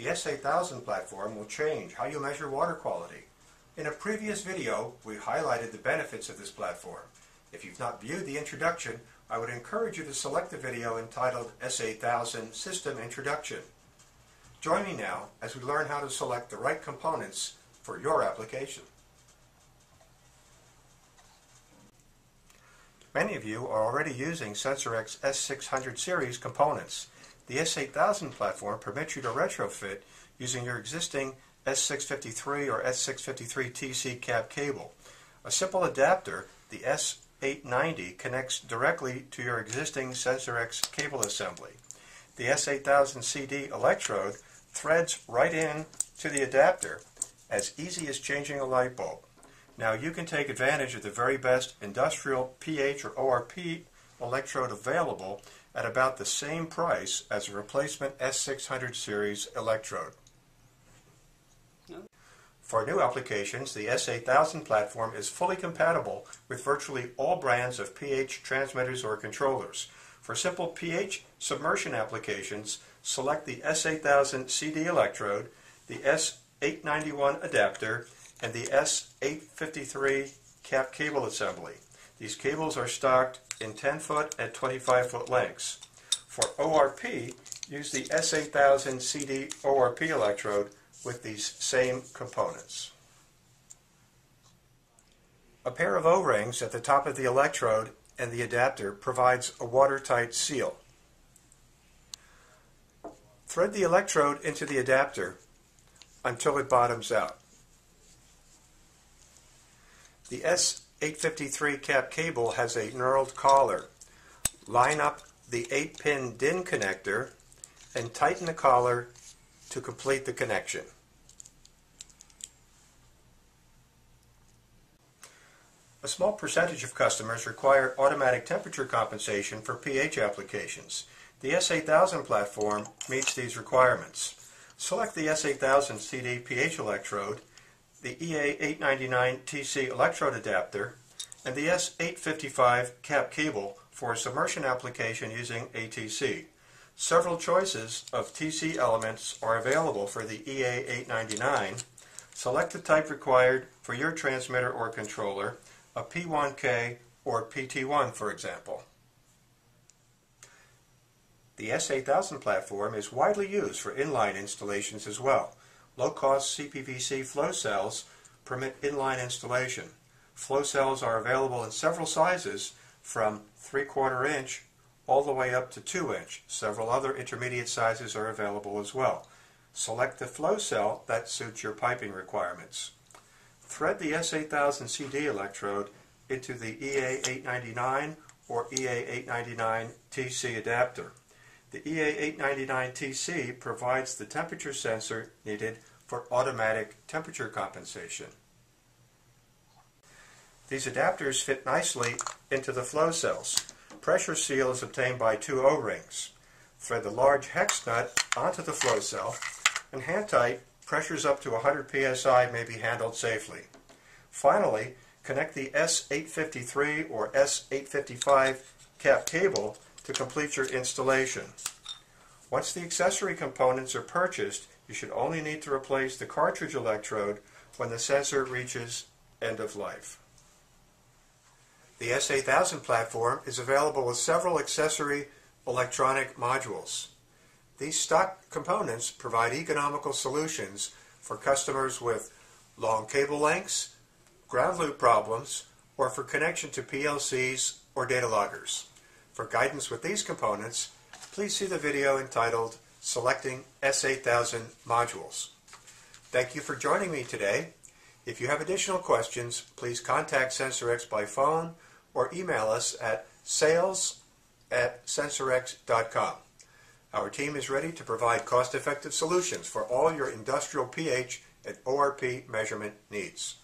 The S8000 platform will change how you measure water quality. In a previous video, we highlighted the benefits of this platform. If you've not viewed the introduction, I would encourage you to select the video entitled S8000 System Introduction. Join me now as we learn how to select the right components for your application. Many of you are already using Sensorex S600 series components. The S8000 platform permits you to retrofit using your existing S653 or S653 TC cap cable. A simple adapter, the S890, connects directly to your existing Sensorex cable assembly. The S8000 CD electrode threads right in to the adapter as easy as changing a light bulb. Now you can take advantage of the very best industrial pH or ORP electrode available at about the same price as a replacement S600 series electrode. For new applications, the S8000 platform is fully compatible with virtually all brands of pH transmitters or controllers. For simple pH submersion applications, select the S8000 CD electrode, the S891 adapter, and the S853 cap cable assembly. These cables are stocked in 10 foot and 25 foot lengths. For ORP, use the S8000 CD ORP electrode with these same components. A pair of O-rings at the top of the electrode and the adapter provides a watertight seal. Thread the electrode into the adapter until it bottoms out. The S853 cap cable has a knurled collar. Line up the 8-pin DIN connector and tighten the collar to complete the connection. A small percentage of customers require automatic temperature compensation for pH applications. The S8000 platform meets these requirements. Select the S8000 CD pH electrode, the EA899 TC electrode adapter, and the S855 cap cable for a submersion application using ATC. Several choices of TC elements are available for the EA899. Select the type required for your transmitter or controller, a P1K or PT1 for example. The S8000 platform is widely used for inline installations as well. Low-cost CPVC flow cells permit inline installation. Flow cells are available in several sizes from 3 quarter inch all the way up to 2 inch. Several other intermediate sizes are available as well. Select the flow cell that suits your piping requirements. Thread the S8000 CD electrode into the EA899 or EA899 TC adapter. The EA899 TC provides the temperature sensor needed for automatic temperature compensation. These adapters fit nicely into the flow cells. Pressure seal is obtained by two O-rings. Thread the large hex nut onto the flow cell and hand tight, pressures up to 100 psi may be handled safely. Finally, connect the S853 or S855 cap cable to complete your installation. Once the accessory components are purchased, you should only need to replace the cartridge electrode when the sensor reaches end of life. The S8000 platform is available with several accessory electronic modules. These stock components provide economical solutions for customers with long cable lengths, ground loop problems, or for connection to PLCs or data loggers. For guidance with these components, please see the video entitled Selecting S8000 Modules. Thank you for joining me today. If you have additional questions, please contact Sensorex by phone or email us at sales at sensorex.com. Our team is ready to provide cost-effective solutions for all your industrial pH and ORP measurement needs.